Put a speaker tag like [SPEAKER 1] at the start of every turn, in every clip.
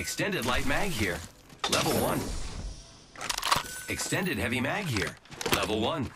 [SPEAKER 1] Extended light mag here. Level 1. Extended heavy mag here. Level 1.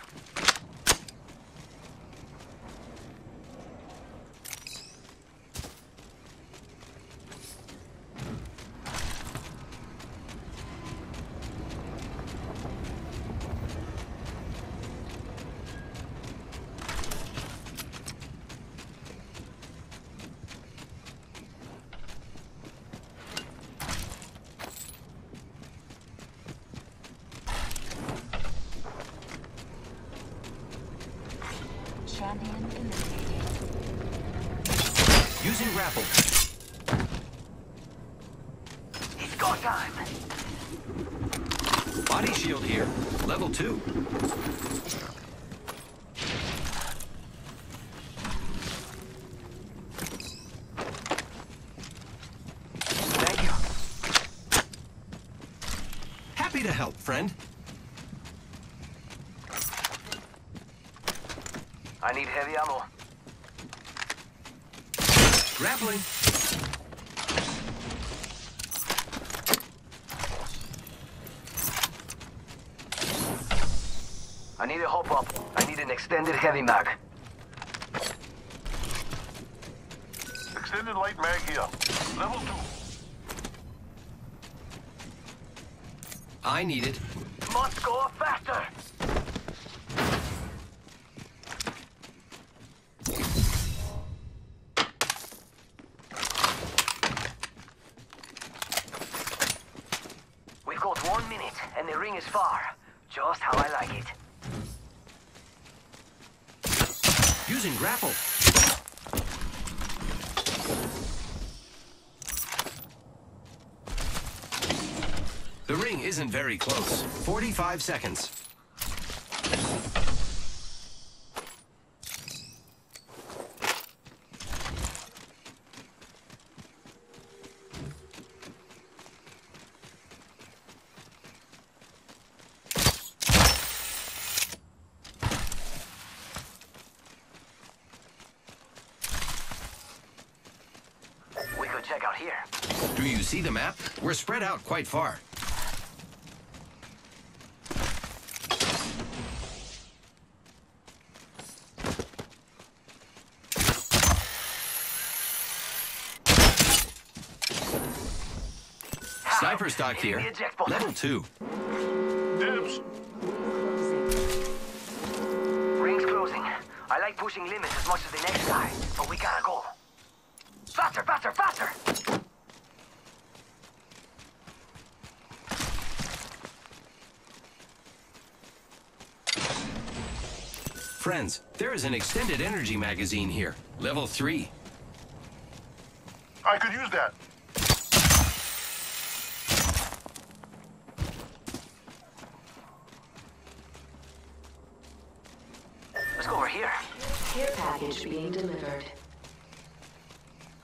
[SPEAKER 2] Champion eliminated.
[SPEAKER 1] Using grapple.
[SPEAKER 3] It's go time.
[SPEAKER 1] Body shield here. Level 2.
[SPEAKER 3] Thank you.
[SPEAKER 1] Happy to help, friend.
[SPEAKER 3] Need heavy ammo.
[SPEAKER 1] Grappling.
[SPEAKER 3] I need a hop up. I need an extended heavy mag.
[SPEAKER 4] Extended light mag here. Level 2.
[SPEAKER 1] I need it.
[SPEAKER 3] Must go faster. Ring is far. Just how I like it.
[SPEAKER 1] Using grapple. The ring isn't very close. 45 seconds.
[SPEAKER 3] We could check out here.
[SPEAKER 1] Do you see the map? We're spread out quite far. Sniper stock here.
[SPEAKER 3] Give me a eject button.
[SPEAKER 1] Level 2.
[SPEAKER 4] Dibs.
[SPEAKER 3] Ring's closing. I like pushing limits as much as the next guy, but we gotta go. Faster, faster, faster!
[SPEAKER 1] Friends, there is an extended energy magazine here. Level 3.
[SPEAKER 4] I could use that.
[SPEAKER 3] Let's go over here.
[SPEAKER 2] Care package being delivered.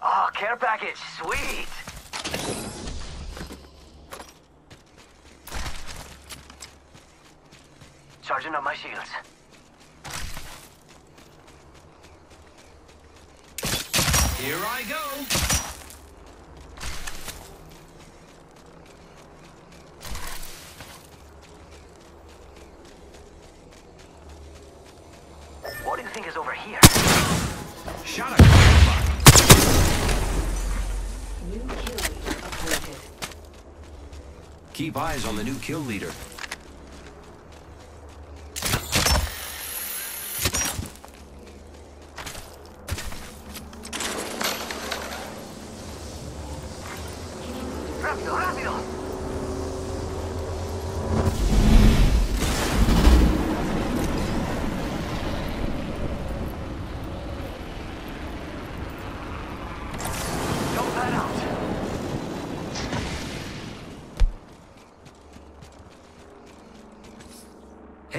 [SPEAKER 3] Oh, care package, sweet! Charging up my shields.
[SPEAKER 1] Here I go.
[SPEAKER 3] What do you think is over here?
[SPEAKER 1] Shot a crackpot.
[SPEAKER 2] New kill leader appointed.
[SPEAKER 1] Keep eyes on the new kill leader.
[SPEAKER 3] Rápido, rápido! Don't let out.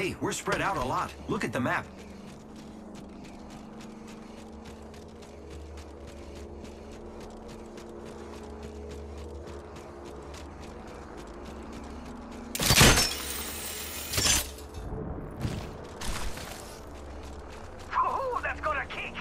[SPEAKER 1] Hey, we're spread out a lot. Look at the map.
[SPEAKER 3] Ooh, that's got a kick!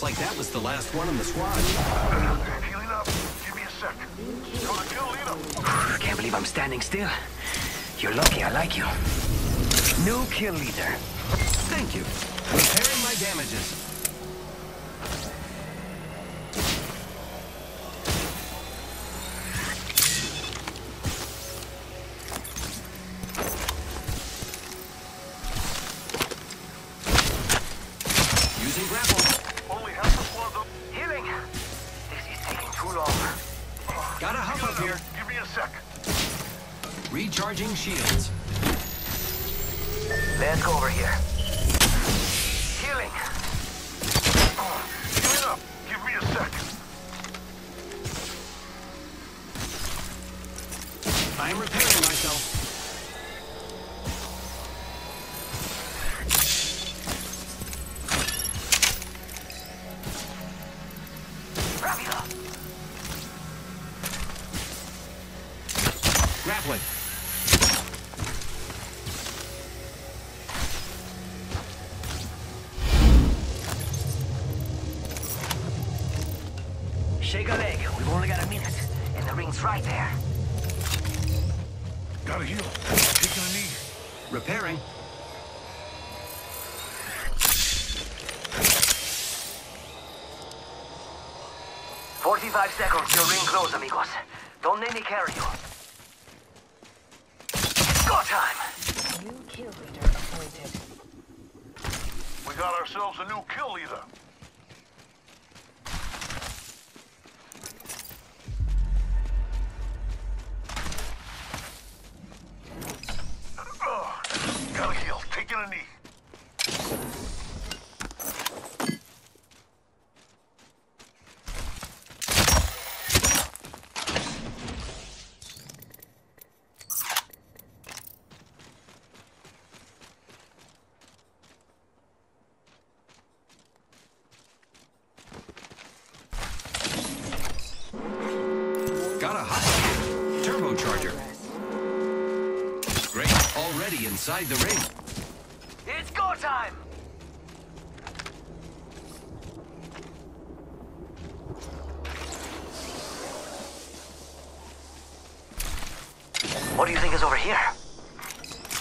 [SPEAKER 1] Looks like that was the last one in the squad.
[SPEAKER 4] Healing up. Give me a sec. Kill
[SPEAKER 3] can't believe I'm standing still. You're lucky I like you. New kill leader.
[SPEAKER 1] Thank you. Repairing my damages. Recharging shields.
[SPEAKER 3] Let's go over here. Healing.
[SPEAKER 4] Healing up. Give me a sec.
[SPEAKER 1] I'm repairing Repairing.
[SPEAKER 3] Forty-five seconds till ring close, amigos. Don't let me carry you. It's go time.
[SPEAKER 2] New kill leader appointed.
[SPEAKER 4] We got ourselves a new kill leader.
[SPEAKER 1] Already inside the ring.
[SPEAKER 3] It's go time. What do you think is over here?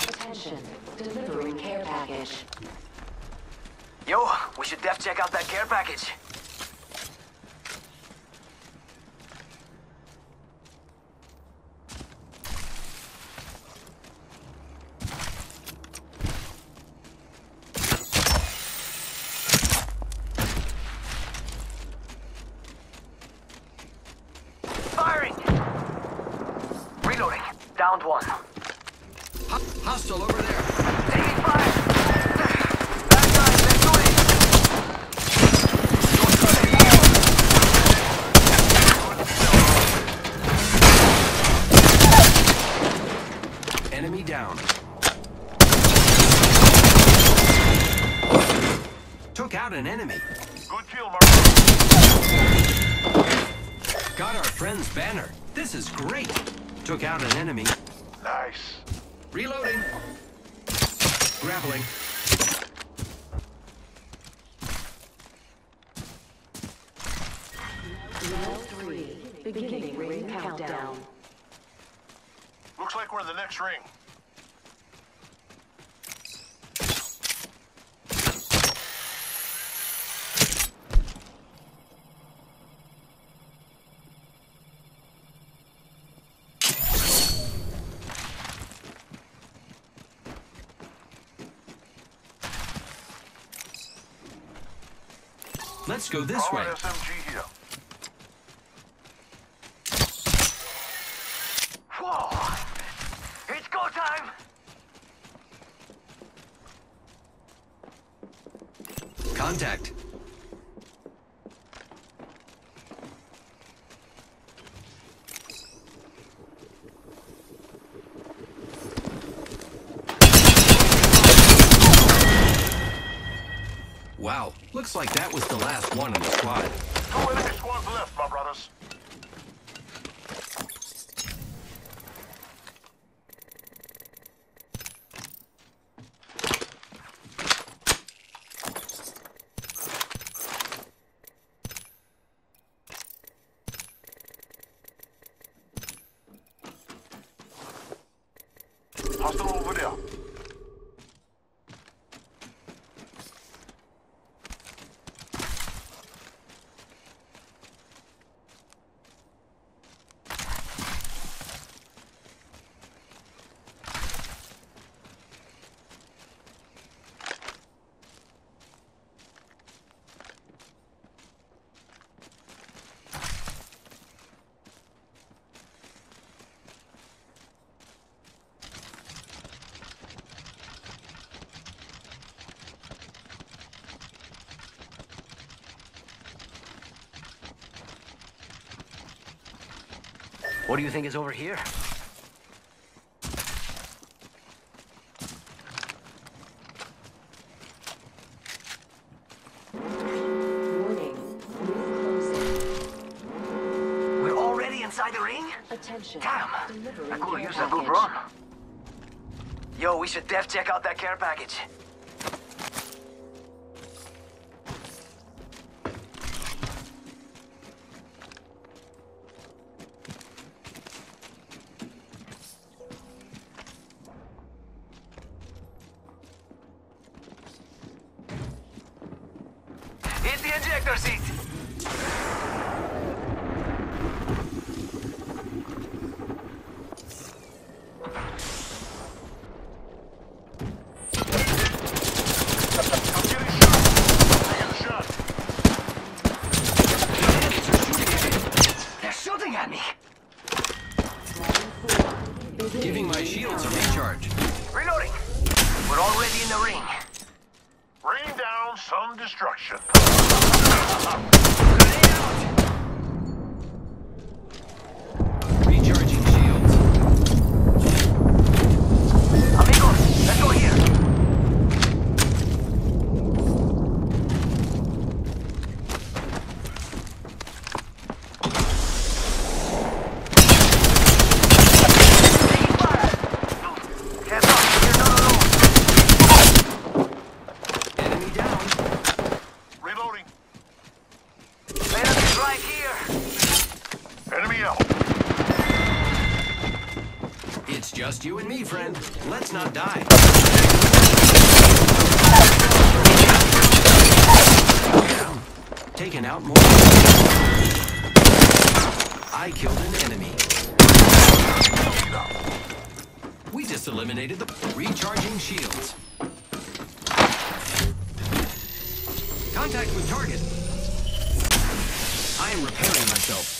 [SPEAKER 2] Attention. Delivering care package.
[SPEAKER 3] Yo, we should def check out that care package. Firing! Reloading. Downed one.
[SPEAKER 1] Ho- hostile over there.
[SPEAKER 3] Taking fire! Back guys, let's do it!
[SPEAKER 1] Enemy down. Took out an enemy.
[SPEAKER 4] Good kill, my brother.
[SPEAKER 1] Got our friend's banner. This is great. Took out an enemy.
[SPEAKER 4] Nice.
[SPEAKER 1] Reloading. Grappling.
[SPEAKER 2] Level 3. Beginning ring countdown.
[SPEAKER 4] Looks like we're in the next ring.
[SPEAKER 1] Let's go this way.
[SPEAKER 4] SMG here.
[SPEAKER 3] Whoa! It's go time!
[SPEAKER 1] Contact. Wow, looks like that was the last one in the squad.
[SPEAKER 4] Two enemy squads left, my brothers. Hostile over there.
[SPEAKER 3] What do you think is over here?
[SPEAKER 2] Warning. Ring closing.
[SPEAKER 3] We're already inside the ring?
[SPEAKER 2] Attention.
[SPEAKER 3] Damn!
[SPEAKER 2] Delivering
[SPEAKER 3] I could've used a good run. Yo, we should def check out that care package. Right here.
[SPEAKER 4] Enemy out.
[SPEAKER 1] It's just you and me, friend. Let's not die. Down. Taking out more. I killed an enemy. We just eliminated the recharging shields. Contact with target. I am repairing myself.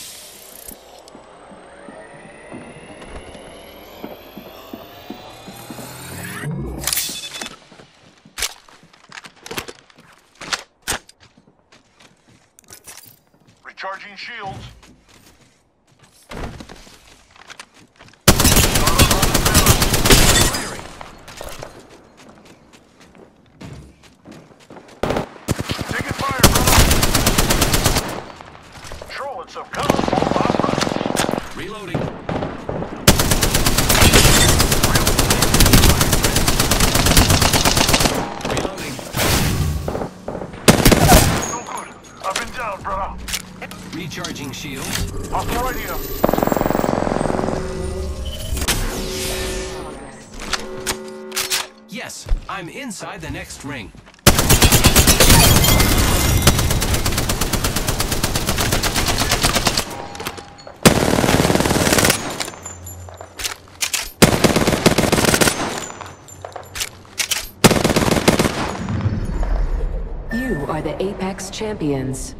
[SPEAKER 1] Yes, I'm inside the next ring.
[SPEAKER 2] You are the Apex Champions.